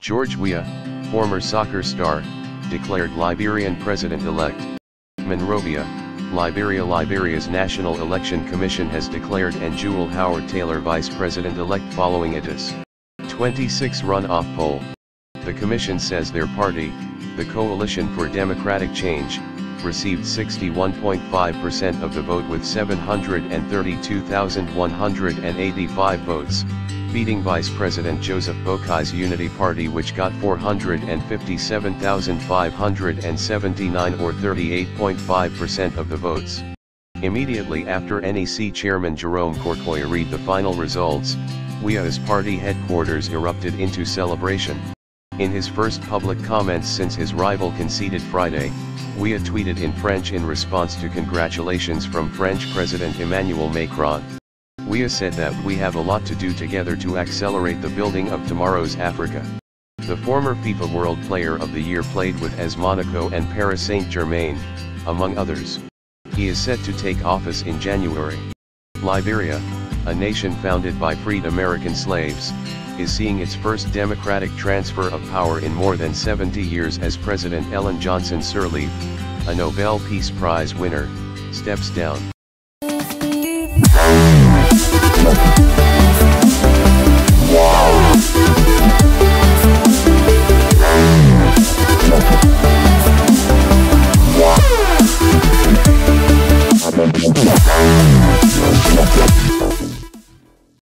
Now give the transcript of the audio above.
George Weah, former soccer star, declared Liberian president-elect. Monrovia, Liberia Liberia's National Election Commission has declared and Jewel Howard Taylor vice president-elect following its 26 runoff poll. The commission says their party, the Coalition for Democratic Change, received 61.5% of the vote with 732,185 votes, beating Vice President Joseph Boakai's Unity Party which got 457,579 or 38.5% of the votes. Immediately after NEC Chairman Jerome Korkoya read the final results, Weah's party headquarters erupted into celebration. In his first public comments since his rival conceded Friday, Weah tweeted in French in response to congratulations from French President Emmanuel Macron. Weah said that we have a lot to do together to accelerate the building of tomorrow's Africa. The former FIFA World Player of the Year played with AS Monaco and Paris Saint-Germain, among others. He is set to take office in January. Liberia, a nation founded by freed American slaves, is seeing its first democratic transfer of power in more than 70 years as President Ellen Johnson Sirleaf, a Nobel Peace Prize winner, steps down.